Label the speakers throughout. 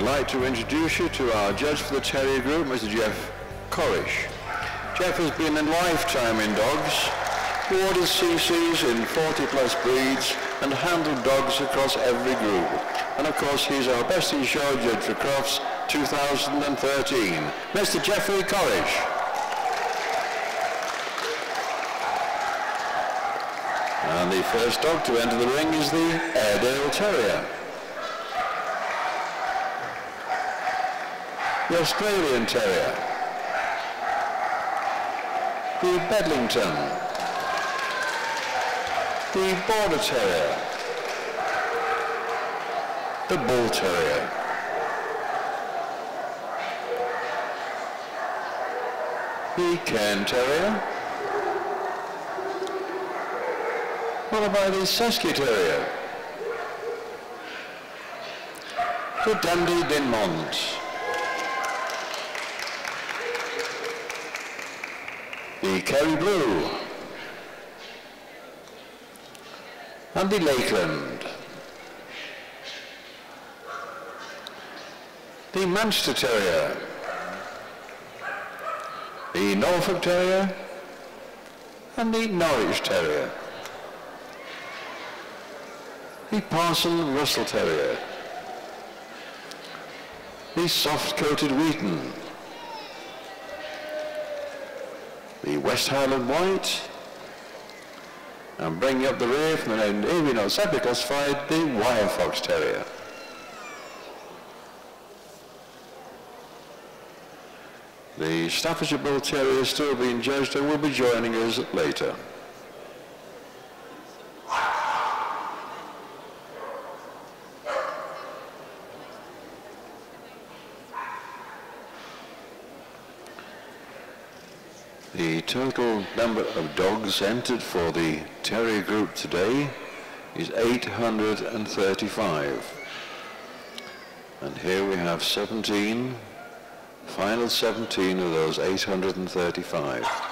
Speaker 1: would like to introduce you to our judge for the Terrier Group, Mr. Geoff Corish. Geoff has been a lifetime in dogs, awarded CCs in 40 plus breeds and handled dogs across every group. And of course he's our best in show judge for Crufts 2013, Mr. Geoffrey Corish. And the first dog to enter the ring is the Airedale Terrier. The Australian Terrier. The Bedlington. The Border Terrier. The Bull Terrier. The Cairn Terrier. What about the Cesky Terrier? The Dandie Dinmont. The Kerry Blue. And the Lakeland. The Manchester Terrier. The Norfolk Terrier. And the Norwich Terrier the Parson Russell Terrier, the soft-coated Wheaten, the West Highland White, and bringing up the rear from the AV Not separately classified, the Wire Fox Terrier. The Staffordshire Bull Terrier is still being judged and will be joining us later. The total number of dogs entered for the Terrier group today is 835. And here we have 17, final 17 of those 835.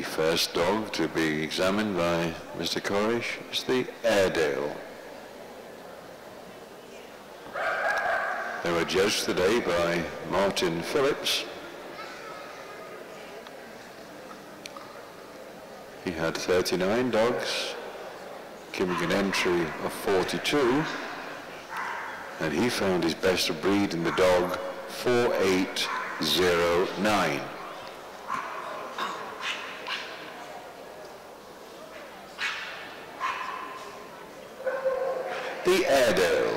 Speaker 1: The first dog to be examined by Mr. Corish is the Airedale. They were judged today by Martin Phillips. He had 39 dogs, giving an entry of 42, and he found his best breed in the dog 4809. The Airedale.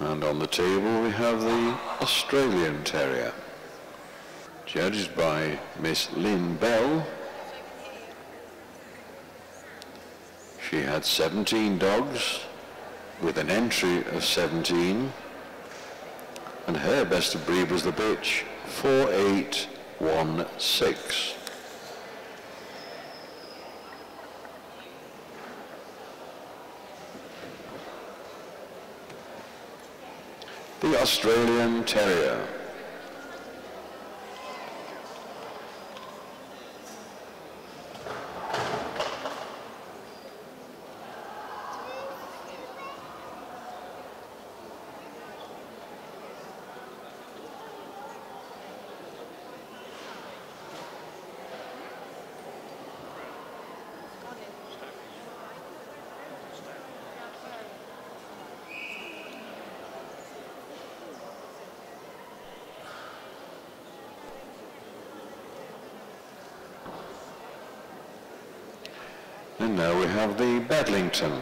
Speaker 1: And on the have the Australian Terrier, judged by Miss Lynn Bell. She had 17 dogs with an entry of 17 and her best of breed was the bitch 4816. The Australian Terrier. And now we have the Bedlington.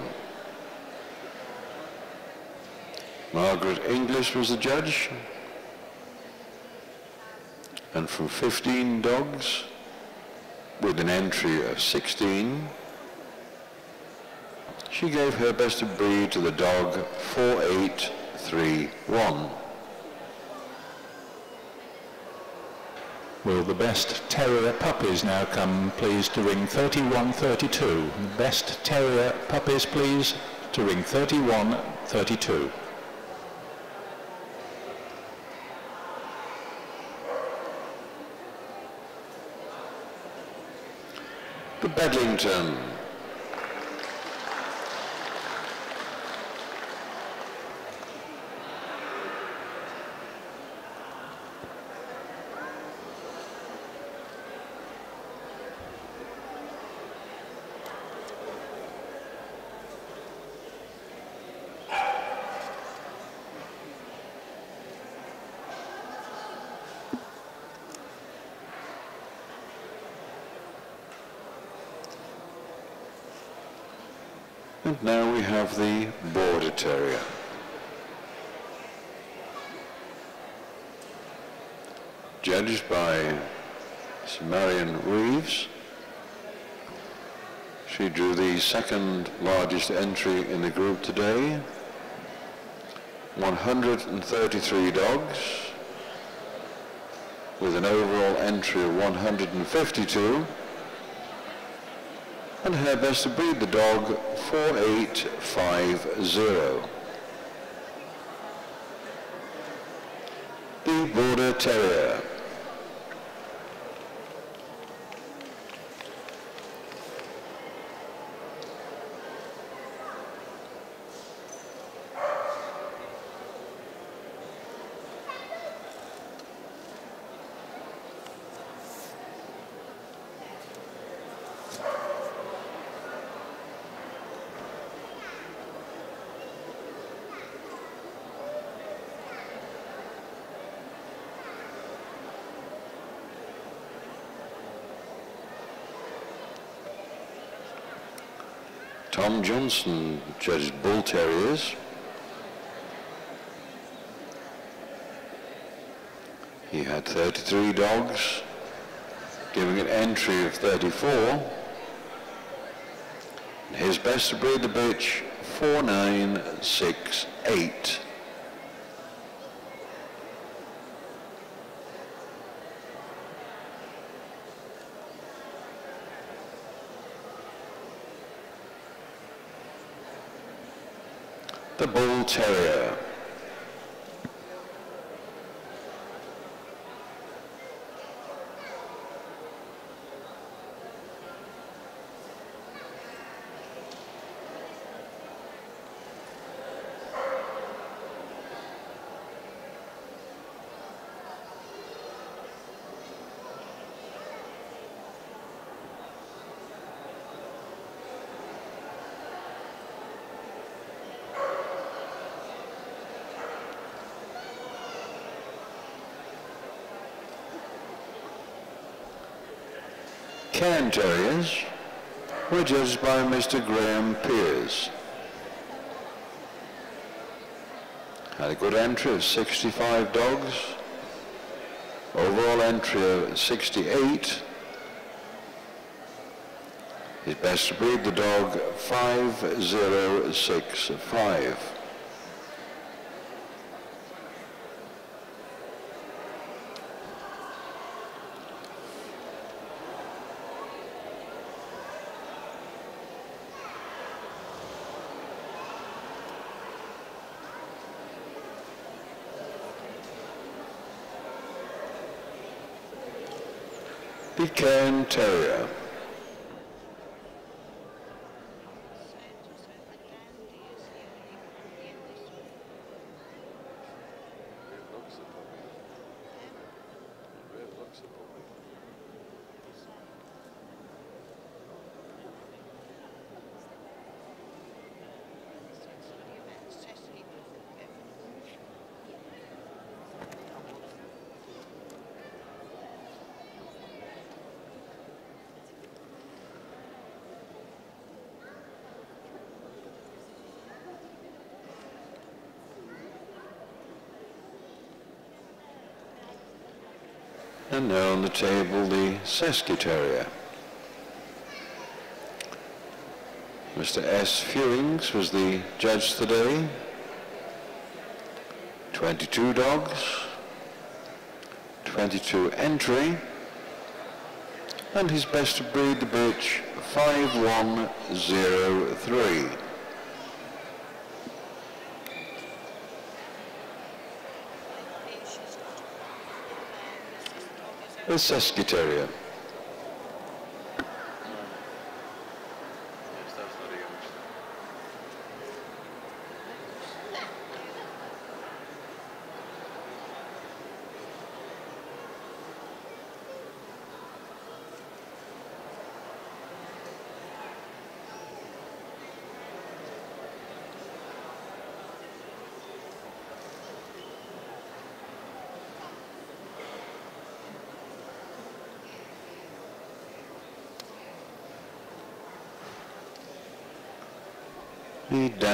Speaker 1: Margaret English was the judge. And from 15 dogs, with an entry of 16, she gave her best of breed to the dog 4831.
Speaker 2: Will the best terrier puppies now come, please, to ring 3132? Best terrier puppies, please, to ring 3132.
Speaker 1: The Bedlington. And now we have the Border Terrier. Judged by Marion Reeves. She drew the second largest entry in the group today. 133 dogs with an overall entry of 152 and her best to breed the dog 4850. The Border Terrier. Tom Johnson judged Bull Terriers. He had 33 dogs, giving an entry of 34. His best to breed the bitch, 4968. The Bull Terrier. Cairn Terriers were judged by Mr. Graham Pears. Had a good entry of 65 dogs, overall entry of 68. His best breed the dog 5065. The Cairn Terrier. And now on the table, the Terrier. Mr. S. Fewings was the judge today. 22 dogs, 22 entry, and his best of breed, the bitch, 5103. The Cesky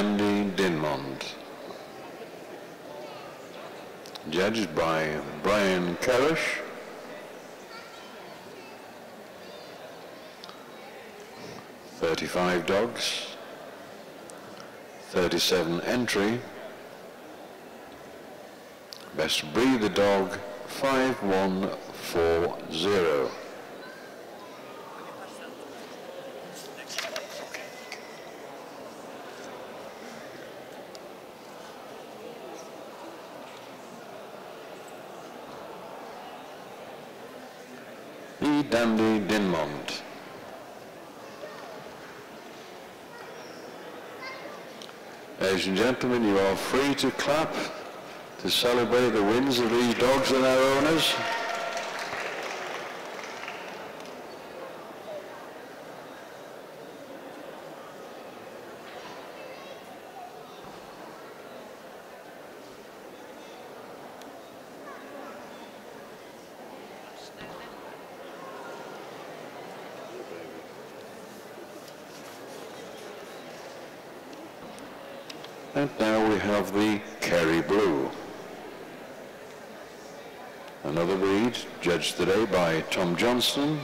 Speaker 1: The Dinmont. Judged by Brian Karish. Thirty-five dogs, thirty-seven entry. Best breed the dog, five one four zero. The Dandie Dinmont. Ladies and gentlemen, you are free to clap to celebrate the wins of these dogs and their owners. And now we have the Kerry Blue. Another breed judged today by Tom Johnston.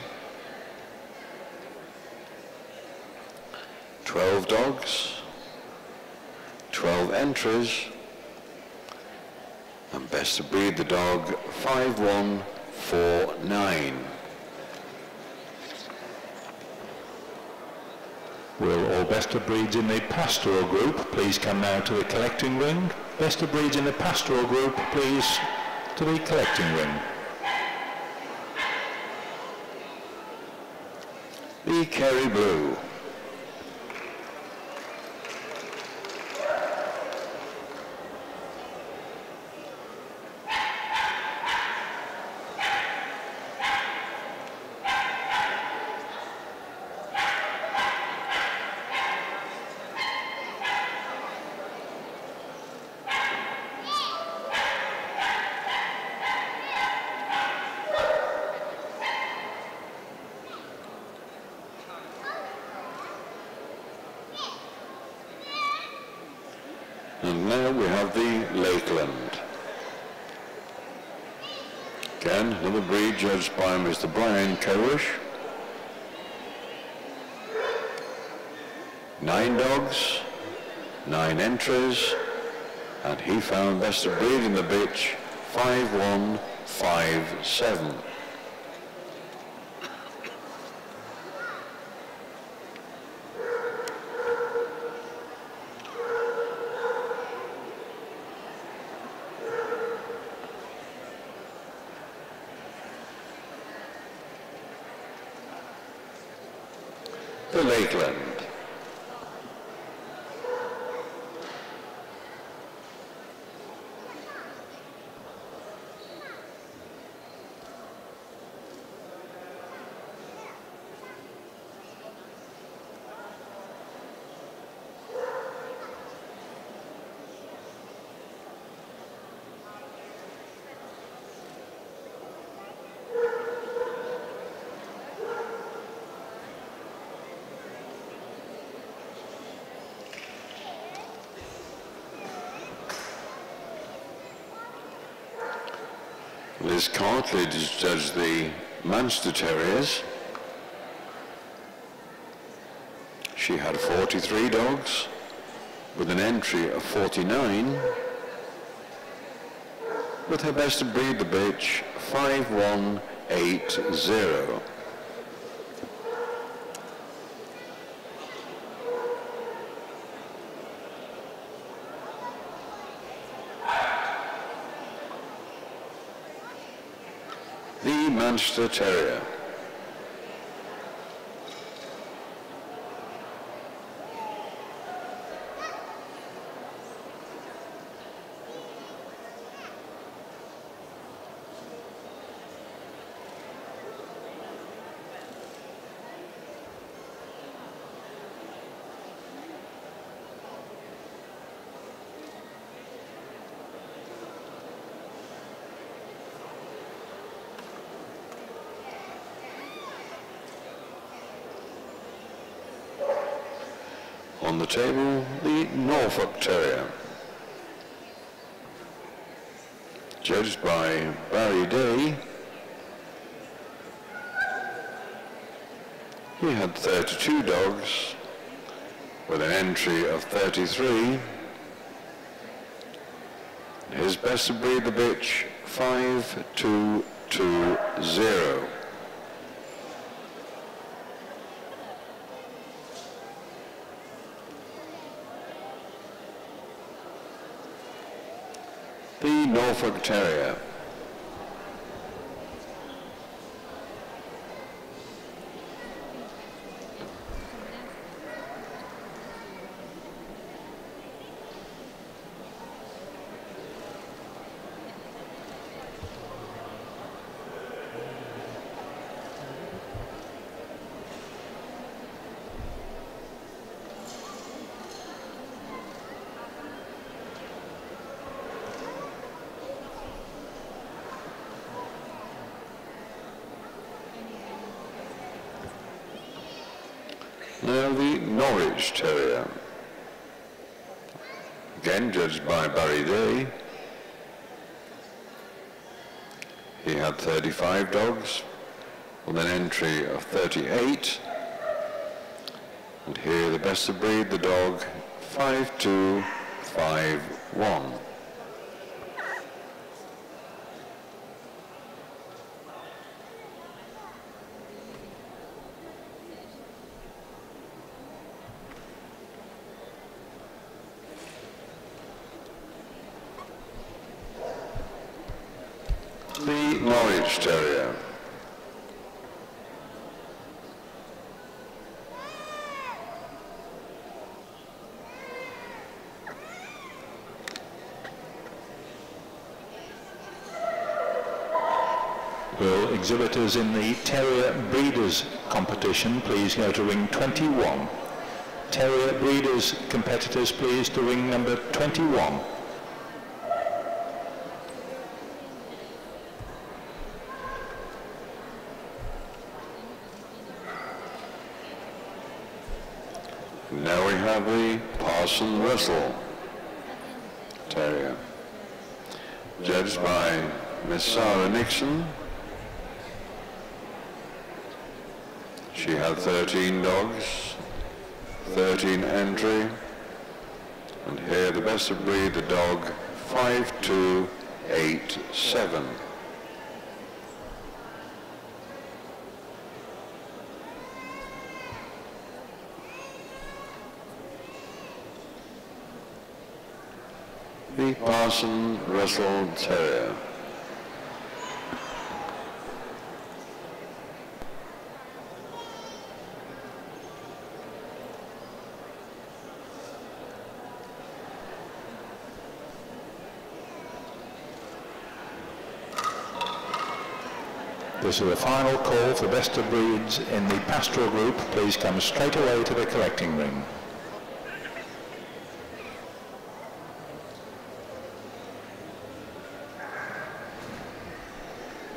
Speaker 1: 12 dogs, 12 entries, and best to breed the dog 5149.
Speaker 2: Will all best of breeds in the pastoral group please come now to the collecting ring? Best of breeds in the pastoral group please to the collecting ring.
Speaker 1: The Kerry Blue. And now we have Lakeland. Again, another breed judged by Mr. Brian Korish. Nine dogs, nine entries, and he found best of breed in the bitch 5157. the Lakeland. Liz Cartledge as the Manchester Terriers. She had 43 dogs with an entry of 49 with her best breed the bitch 5180. The Manchester Terrier. On the table, the Norfolk Terrier. Judged by Barry Day, he had 32 dogs with an entry of 33. His best of breed the bitch 5220. The Norfolk Terrier. Now the Norwich Terrier. Again judged by Barry Day. He had 35 dogs with an entry of 38. And here the best of breed, the dog 5251. The Norwich Terrier.
Speaker 2: Will exhibitors in the Terrier Breeders competition please go to ring 21? Terrier Breeders competitors please to ring number 21.
Speaker 1: Now we have the Parson Russell Terrier. Judged by Miss Sarah Nixon. She had 13 dogs, 13 entry, and here the best of breed, the dog 5287. The Parson Russell Terrier.
Speaker 2: Is the final call for best of breeds in the pastoral group. Please come straight away to the collecting ring.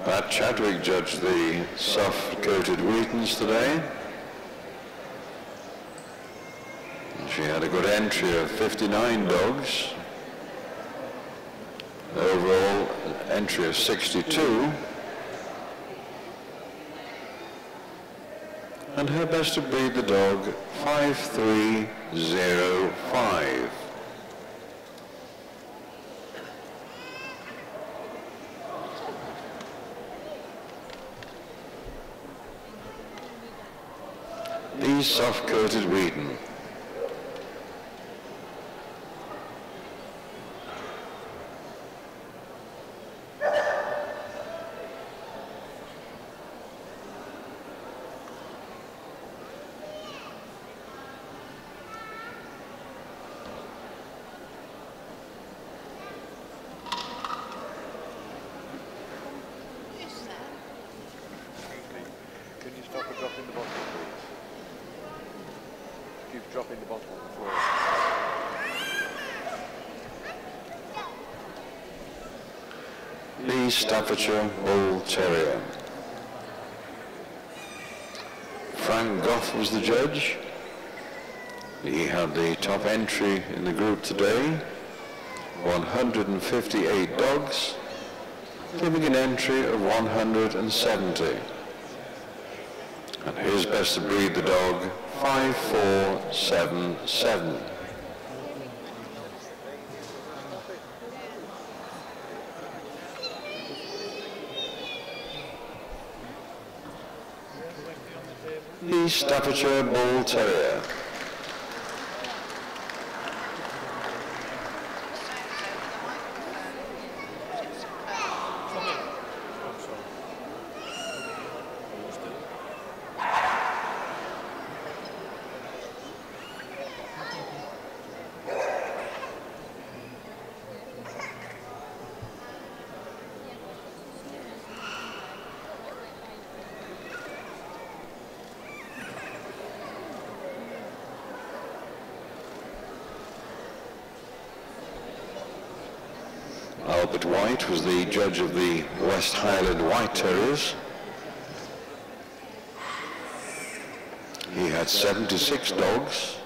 Speaker 1: Pat Chadwick judged the soft-coated Wheatens today. She had a good entry of 59 dogs. Overall entry of 62. And her best to breed the dog 5305. The soft-coated Wheaten.
Speaker 3: Can you stop and drop in the bottle, please? Keep dropping the bottle on the floor.
Speaker 1: the Staffordshire Bull Terrier. Frank Goff was the judge. He had the top entry in the group today, 158 dogs, giving an entry of 170. And his best to breed the dog, 5477. The Staffordshire Bull Terrier. Albert White was the judge of the West Highland White Terriers. He had 76 dogs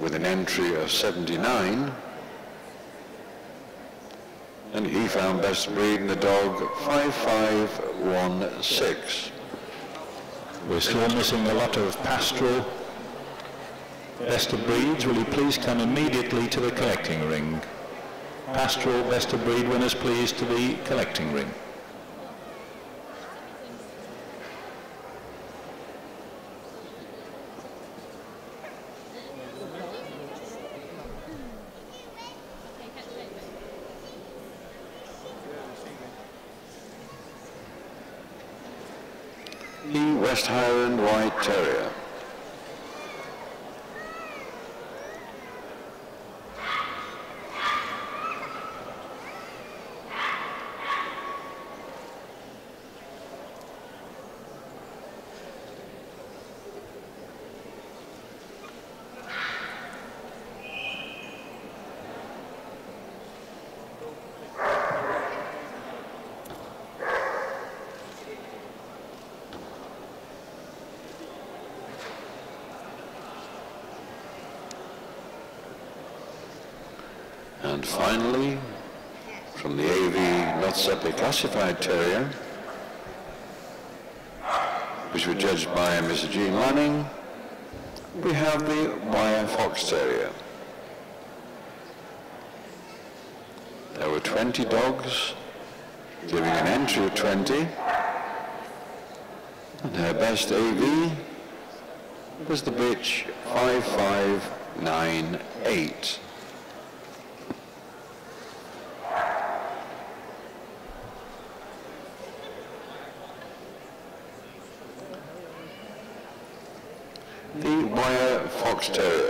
Speaker 1: with an entry of 79 and he found best breed in the dog 5516.
Speaker 2: We're still missing a lot of pastoral best of breeds. Will you please come immediately to the collecting ring? Pastoral best of breed winners, please, to the collecting ring.
Speaker 1: The West Highland White Terrier. And finally, from the AV not separately classified terrier, which were judged by Mr. Jean Lanning, we have the wire fox terrier. There were 20 dogs, giving an entry of 20, and her best AV was the bitch 5598. Box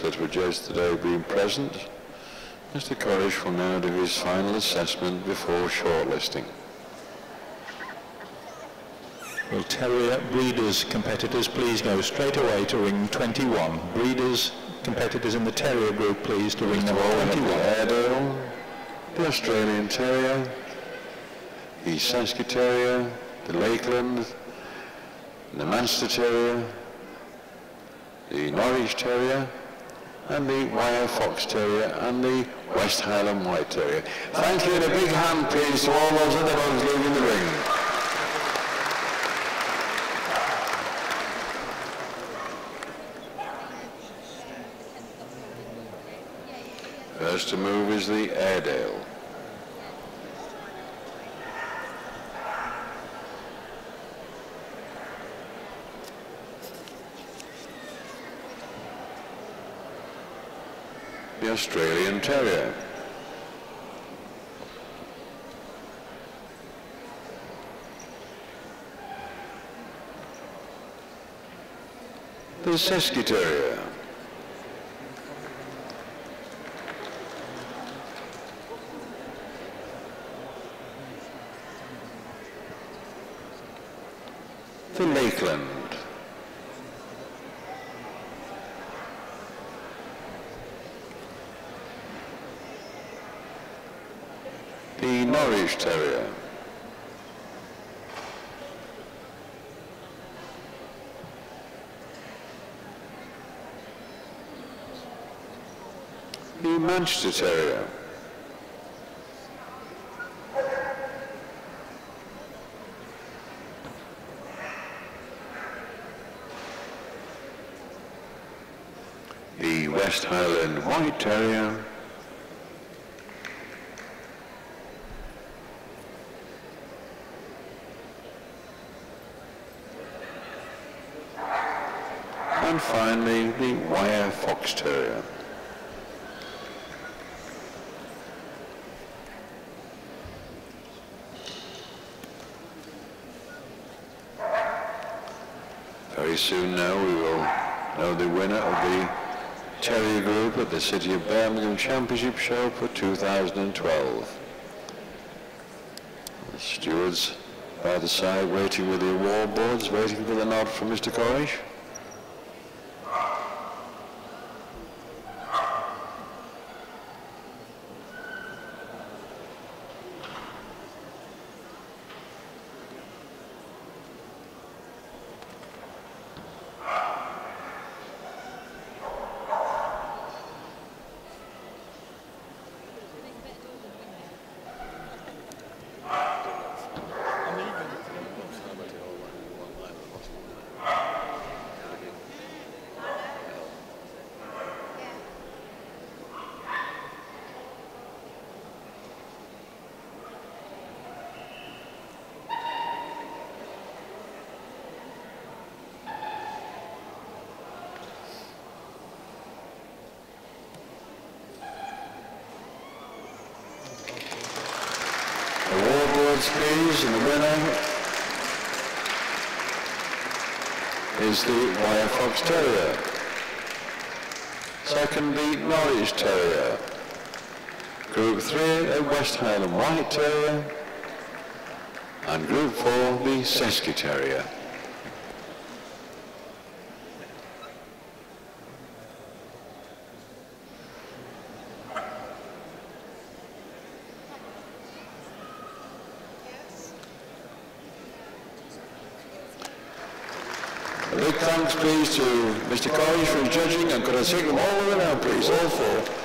Speaker 1: that were judged today being present. Mr. Corish will now do his final assessment before shortlisting.
Speaker 2: Will terrier breeders competitors please go straight away to ring 21? Breeders competitors in the terrier group please to ring number
Speaker 1: the
Speaker 2: 21.
Speaker 1: Airedale, the Australian Terrier, the Cesky Terrier, the Lakeland, the Manchester Terrier, the Norwich Terrier, and the Wire Fox Terrier, and the West Highland White Terrier. Thank you and a big hand please to all those other dogs leaving the ring. First to move is the Airedale. Australian Terrier. The Cesky Terrier. The Lakeland. Norwich Terrier. The Manchester Terrier. The West Highland White Terrier. And finally, the Wire Fox Terrier. Very soon now we will know the winner of the Terrier Group at the City of Birmingham Championship Show for 2012. The stewards by the side waiting with the award boards, waiting for the nod from Mr. Corish. Please, and the winner is the Wire Fox Terrier. Second, the Norwich Terrier. Group 3, a West Highland White Terrier. And Group 4, the Cesky Terrier. A big thanks, please, to Mr. Corish for judging, and could I take them all now, please, all four?